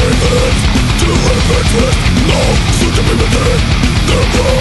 It to live with no certainty within the world